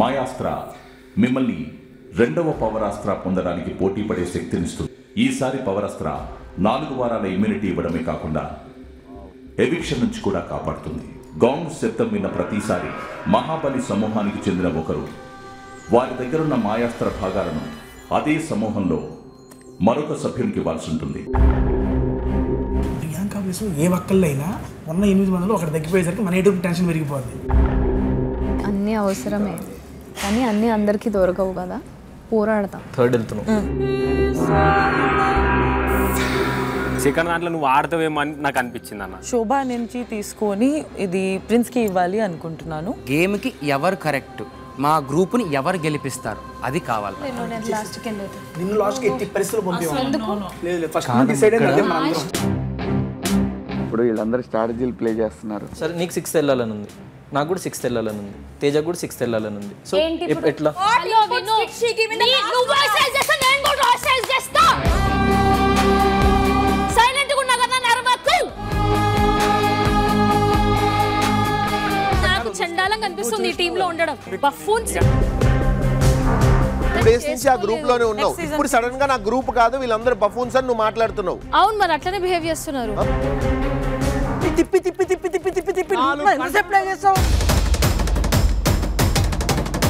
మాయాస్త్ర మిమ్మల్ని రెండవ పవరాస్త్ర పొందడానికి పోటీ పడే శక్తినిస్తుంది ఈసారి పవరాస్త్ర నాలుగు వారాల ఇమ్యూనిటీ ఇవ్వడమే కాకుండా ఎవిక్షన్ నుంచి కూడా కాపాడుతుంది. గాంగ్ శబ్దం విన్న ప్రతిసారి మహాబలి సమూహానికి చెందిన ఒకరు వారి దగ్గరున్న మాయాస్త్ర భాగాలను అదే సమూహంలో మరొక సభ్యునికి ఇవ్వాల్సి ఉంటుంది. ప్రియాంక ఏ ఒక్కళ్ళు అయినా ఉన్న ఎనిమిది మందిలో ఒకటి తగ్గిపోయేసరికి మన ఎటు టెన్షన్ పెరిగిపోద్ది. అన్నీ అవసరమే. కానీ అన్నీ అందరికీ దొరకవు కదా. పోరాడతాం. థర్డ్ వెళ్తున్నావు. సెకండ్ దాంట్లో నువ్వు ఆడతావేమో అని నాకు అనిపించింది అన్న. శోభ నుంచి తీసుకొని ఇది ప్రిన్స్కి ఇవ్వాలి అనుకుంటున్నాను. గేమ్కి ఎవరు కరెక్ట్? మా గ్రూప్ని ఎవరు గెలిపిస్తారు? అది కావాలి నిన్ను ఎట్టి మనందరం ఇప్పుడు వీళ్ళందరూ స్ట్రాటజీలు ప్లే చేస్తున్నారు. సరే నీకు సిక్స్త్ వెళ్ళాలని ఉంది. నాకు కూడా సిక్స్త్ వెళ్ళాలని ఉంది. తేజ కూడా సిక్స్త్ వెళ్ళాలని ఉంది. సో ఎట్లా? చండాలంగా అనిపిస్తుంది ఈ టీమ్లో ఉండడం. బఫూన్స్. టూ డేస్ నుంచి ఆ గ్రూప్లోనే ఉన్నావు. ఇప్పుడు సడన్గా నా గ్రూప్ కాదు వీళ్ళందరూ బఫూన్స్ అని నువ్వు మాట్లాడుతున్నావు. అవును మరి అట్లనే బిహేవ్ చేస్తున్నారు. తిప్పి తిప్పి తిప్పి తిప్పి తిప్పి చేస్తావు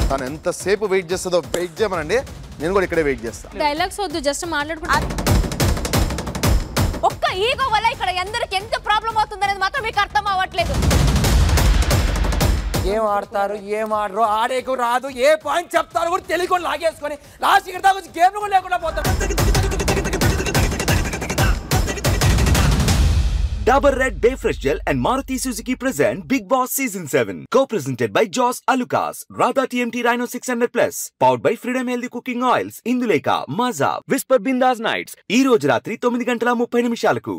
తను ఎంతసేపు వెయిట్ చేస్తుందో వెయిట్ చేయమనండి. నేను కూడా ఇక్కడే వెయిట్ చేస్తాను డైలాగ్స్ వద్దు జస్ట్ మాట్లాడుకుంటా. ఒక్క ఈగో వల్ల ఇక్కడ ఎందరికి ఎంత ప్రాబ్లం అవుతుందనేది మాత్రం మీకు అర్థం అవ్వట్లేదు. ఏం ఆడతారు ఏం ఆడరు ఆడేకు రాదు ఏ పాయింట్ చెప్తారు కూడా తెలియకుండా లాగేసుకొని లాస్ట్ ఇక్కడ దాకా గేమ్ కూడా లేకుండా పోతారు. Dabur Red Bay Fresh Gel and Maruti Suzuki present Big Boss Season 7. Co-presented by Joss Alucas, Radha TMT Rhino 600 Plus, powered by Freedom Healthy Cooking Oils, Induleka, Maza, Whisper Bindas Nights. ఈ రోజు రాత్రి తొమ్మిది గంటల ముప్పై నిమిషాలకు